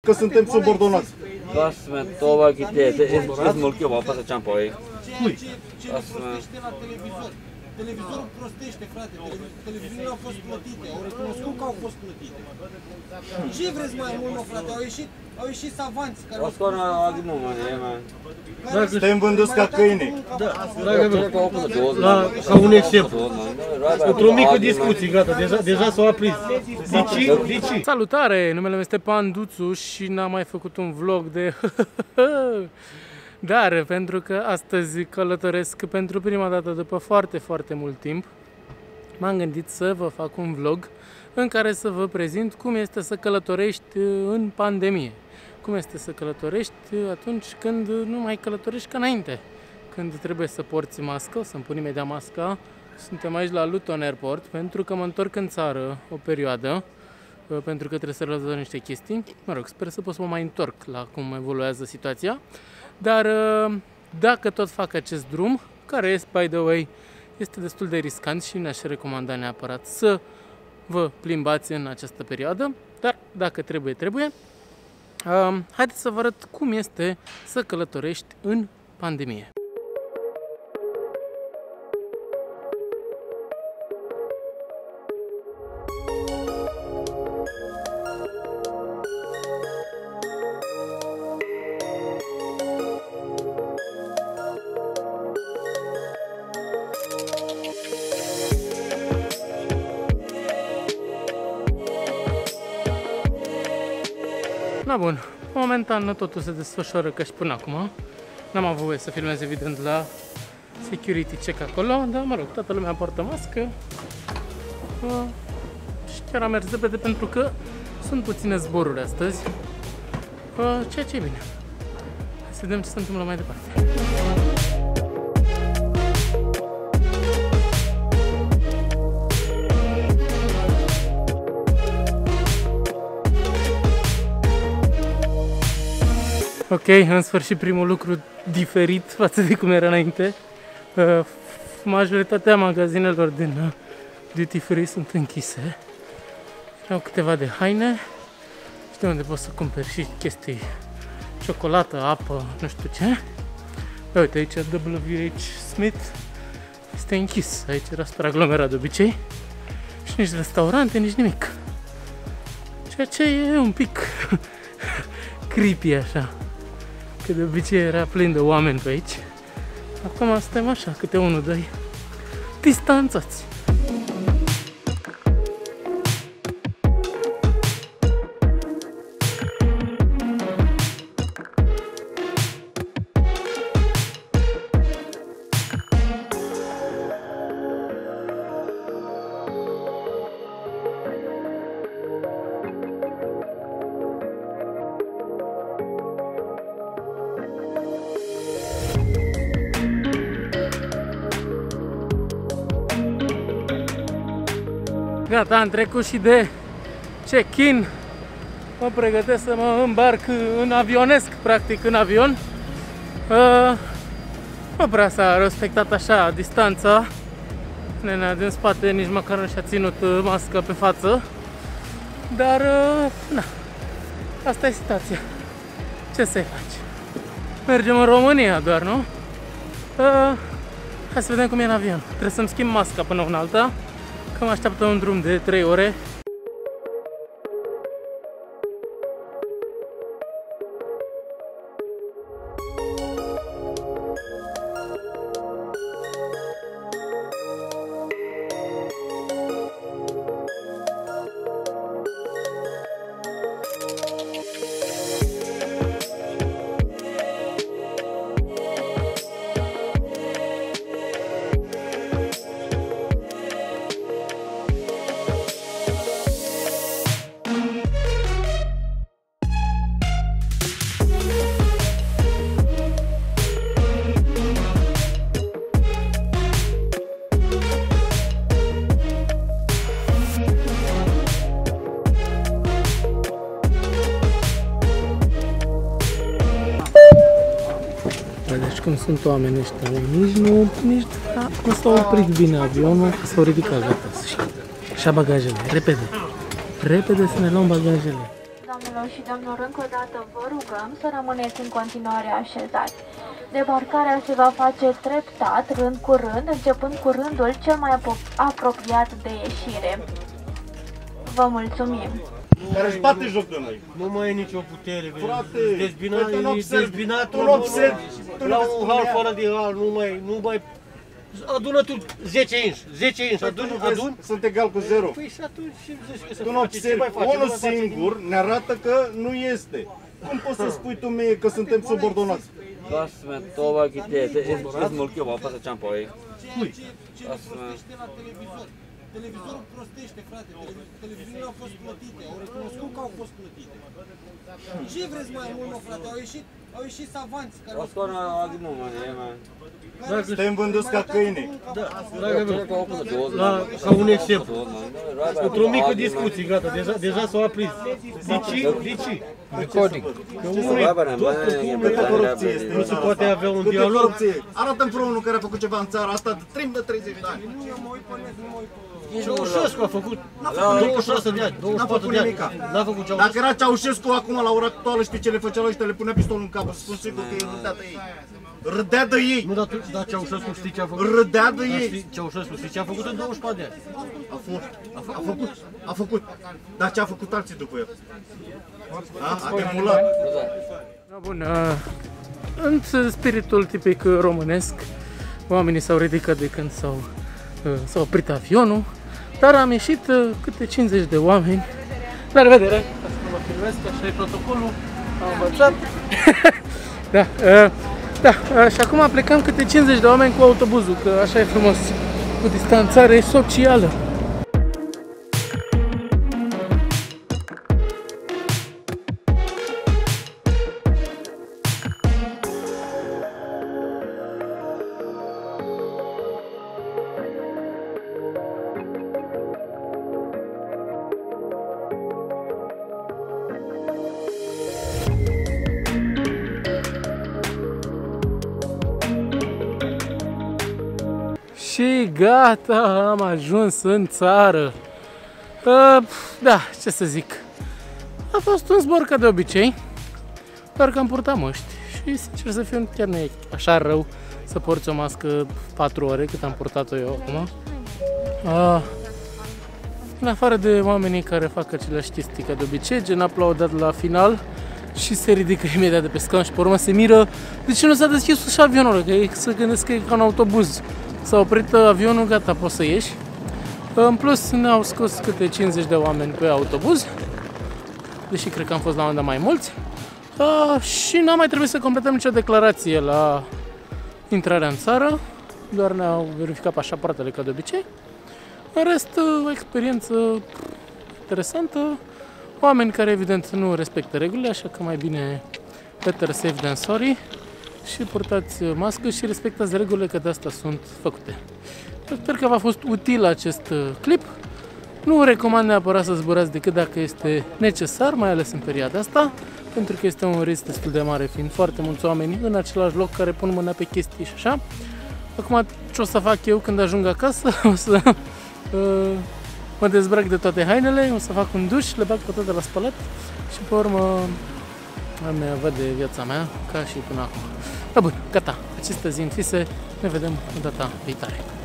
că suntem subordonați. Kas me tuo teet, esimerkiksi kiva pasa champoi. Ce plătește la televizor? Televizorul prostește, frate. Televi- Televiziunile au fost plătite, au recunoscut că au fost plătite. Ce vreți mai mult, mă, frate? Au ieșit, au ieșit savanți care au Olisiko ne agimu man, care Suntem vânduți ca câine. La, ca un exemplu. Într-o mică discuție, gata, deja, deja s-au aprins. Dici, dici. Salutare! Numele meu este Panduțu și n-am mai făcut un vlog de Dar pentru că astăzi călătoresc pentru prima dată după foarte, foarte mult timp, m-am gândit să vă fac un vlog în care să vă prezint cum este să călătorești în pandemie. Cum este să călătorești atunci când nu mai călătorești ca înainte. Când trebuie să porți mască, o să-mi pun imediat masca. Suntem aici la Luton Airport pentru că mă întorc în țară o perioadă uh, pentru că trebuie să rezolv niște chestii. Mă rog, sper să pot să mă mai întorc la cum evoluează situația. Dar uh, dacă tot fac acest drum, care este, by the way, este destul de riscant și ne-aș recomanda neapărat să vă plimbați în această perioadă, dar dacă trebuie, trebuie. Uh, haideți să vă arăt cum este să călătorești în pandemie. Na bun, momentan totul se desfășoară ca și până acum. N-am avut voie să filmez evident la security check acolo, dar mă rog, toată lumea poartă mască. Uh, și chiar am mers repede pentru că sunt puține zboruri astăzi, uh, ceea ce e bine. Hai să vedem ce se întâmplă mai departe. Ok, în sfârșit primul lucru diferit față de cum era înainte. Uh, Majoritatea magazinelor din uh, duty free sunt închise. Au câteva de haine și de unde poți să cumperi și chestii, ciocolată, apă, nu știu ce. Ia uite aici WH Smith este închis. Aici era super aglomerat de obicei. Și nici restaurante, nici nimic. Ceea ce e un pic creepy așa că de obicei era plin de oameni pe aici. Acum suntem așa, câte unul, doi, distanțați. Gata, am trecut și de check-in. Mă pregătesc să mă îmbarc în avionesc, practic în avion. Uh, nu prea s-a respectat așa distanța. Nenea din spate nici măcar nu și-a ținut uh, masca pe față. Dar, uh, na, asta e situația. Ce să-i faci? Mergem în România doar, nu? Uh, hai să vedem cum e în avion. Trebuie să-mi schimb masca până una alta. Că mă așteaptă un drum de 3 ore. Deci cum sunt oamenii ăștia, nici nu, nici da, nu s-a oprit bine avionul, că s-au ridicat, gata, și, și bagajele, repede, repede să ne luăm bagajele. Doamna Doamnelor și domnilor, încă o dată vă rugăm să rămâneți în continuare așezați. Debarcarea se va face treptat, rând cu rând, începând cu rândul cel mai apo- apropiat de ieșire. Vă mulțumim! Care își bate joc de noi. Nu mai e nicio putere, vezi. Frate, Dezbinat, păi tu nu e observi, dezbinat tu nu observi, tu nu La vezi un cum hal e. fără de hal, nu mai, nu mai... Adună tu 10 inch, 10 inch, Păi tu adun, nu vezi, adun. sunt egal cu zero. Păi și atunci ce zici că să Tu nu face? Ce observi, mai face? Nu unul mai face singur ne arată că nu este. Cum poți să spui tu mie că suntem subordonați? Kas me tuova kiteete, es mulki vapaa sa champoi. Ceea ce, ce nu prostește la televizor. Televizorul prostește, frate. Televiz- Televiziunile au fost plătite, au recunoscut că au fost plătite. Ce vreți mai mult, mă, frate? Au ieșit, au ieșit savanți care au Oskar na agi mu man e man. Suntem vânduți ca câine. Da, dragă Cele meu, că open the doors. la, ca un exemplu. Într-o mică discuție, gata, deja, deja s-au aprins. De ce? De ce? Recording. Că unul e doctor, cu unul e Câtă corupție este Nu în se țara poate asta. avea un Câtă dialog. corupție. Arată-mi vreunul care a făcut ceva în țara asta de timp de 30 de ani. Nu, eu mă uit pe net, nu mă uit pe... Ceaușescu a făcut făcut 26 de ani, N-a 24 făcut de ani. nimica. N-a făcut Ceaușescu. Dacă era Ceaușescu acum la ora actuală, știi ce le făcea la ăștia? Le punea pistolul în cap. Îți Spun sigur că îi râdea de ei. Râdea de ei. Nu, dar, tu, dar Ceaușescu știi ce a făcut? Râdea de Dar ei. știi, Ceaușescu știi ce a făcut în 24 de ani? A fost. A, f- a făcut. A făcut. Dar ce a făcut alții după el? A, a demulat. Da, Bun, uh, în spiritul tipic românesc, oamenii s-au ridicat de când s-au, uh, s-a oprit avionul, dar am ieșit uh, câte 50 de oameni. La revedere! Ca să nu mă filmesc, așa e protocolul, am învățat. da, uh, da, uh, și acum plecăm câte 50 de oameni cu autobuzul, că așa e frumos, cu distanțare socială. Și gata, am ajuns în țară. Uh, da, ce să zic. A fost un zbor ca de obicei, doar că am purtat măști. Și sincer să fiu, chiar nu e așa rău să porți o mască 4 ore cât am purtat-o eu acum. Uh, în afară de oamenii care fac aceleași chestii ca de obicei, gen aplaudat la final și se ridică imediat de pe scaun și pe urmă se miră de ce nu s-a deschis și avionul, că e, să gândesc că e ca un autobuz. S-a oprit uh, avionul, gata, poți să ieși. În plus ne-au scos câte 50 de oameni pe autobuz, deși cred că am fost la un moment dat mai mulți. Uh, și n-a mai trebuit să completăm nicio declarație la intrarea în țară, doar ne-au verificat pașapoartele ca de obicei. În rest, uh, o experiență interesantă, oameni care evident nu respectă regulile, așa că mai bine better safe than sorry și purtați mască și respectați regulile că de asta sunt făcute. Eu Sper că v-a fost util acest uh, clip. Nu recomand neapărat să zburați decât dacă este necesar, mai ales în perioada asta, pentru că este un risc destul de mare, fiind foarte mulți oameni în același loc care pun mâna pe chestii și așa. Acum, ce o să fac eu când ajung acasă? O să uh, mă dezbrac de toate hainele, o să fac un duș, le bag pe toate la spălat și pe urmă îmi văd de viața mea ca și până acum. Da, bun, gata. Acestea zi închise. Ne vedem în data viitoare.